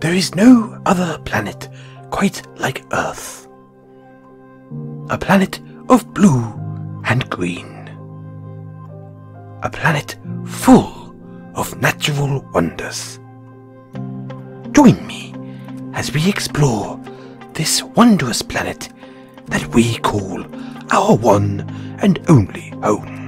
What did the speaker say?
There is no other planet quite like Earth. A planet of blue and green. A planet full of natural wonders. Join me as we explore this wondrous planet that we call our one and only home.